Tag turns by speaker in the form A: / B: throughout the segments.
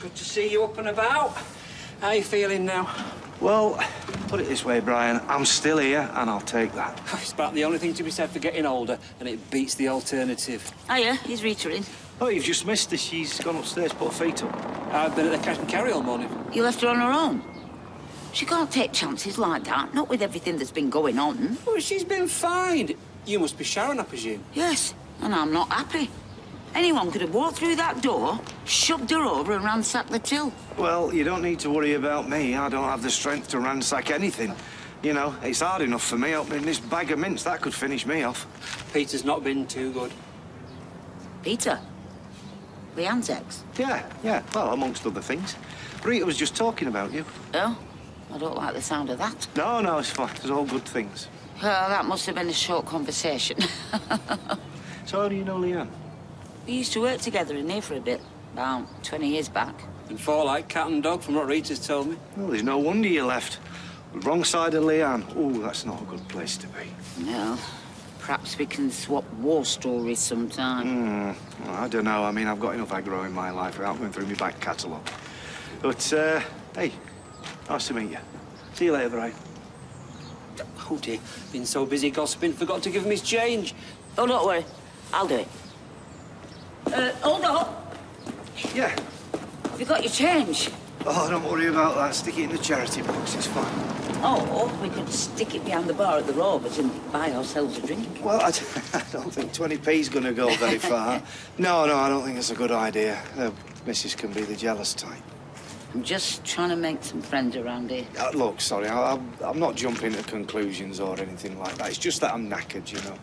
A: Good to see you up and about. How are you feeling now?
B: Well, put it this way, Brian. I'm still here, and I'll take that.
A: It's about the only thing to be said for getting older, and it beats the alternative.
C: Oh, yeah? he's Rita in.
B: Oh, you've just missed her. She's gone upstairs, put her feet up.
A: I've been at the cash and carry all morning.
C: You left her on her own. She can't take chances like that, not with everything that's been going on.
A: Oh, she's been fined. You must be Sharon, I presume.
C: Yes, and I'm not happy. Anyone could have walked through that door, shoved her over and ransacked the till.
B: Well, you don't need to worry about me. I don't have the strength to ransack anything. You know, it's hard enough for me opening this bag of mints. That could finish me off.
A: Peter's not been too good.
C: Peter, Leanne's ex.
B: Yeah, yeah. Well, amongst other things. Rita was just talking about you.
C: Oh, I don't like the sound of that.
B: No, no, it's fine. It's all good things.
C: Well, that must have been a short conversation.
B: So how do you know Leanne?
C: we used to work together in here for a bit, about 20 years back.
A: And fall like cat and dog, from what Rita's told me.
B: Well, there's no wonder you left. Wrong side of Leanne. Oh, that's not a good place to be.
C: Well, perhaps we can swap war stories sometime.
B: Hmm. Well, I don't know. I mean, I've got enough aggro in my life without going through my back catalogue. But, uh, hey, nice to meet you. See you later, Brian.
A: Oh dear, been so busy gossiping, forgot to give him his change.
C: Oh, don't worry. I'll do it. Uh, hold on.
B: Yeah.
C: Have you got your change?
B: Oh, don't worry about that. Stick it in the charity box. It's fine.
C: Oh, we could stick it behind the bar at the Rovers and buy ourselves a drink.
B: Well, I don't think 20p's going to go very far. no, no, I don't think it's a good idea. Uh, Mrs. can be the jealous type.
C: I'm just trying to make some friends around here.
B: Uh, look, sorry, I, I'm, I'm not jumping to conclusions or anything like that. It's just that I'm knackered, you know.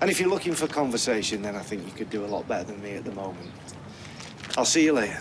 B: And if you're looking for conversation, then I think you could do a lot better than me at the moment. I'll see you later.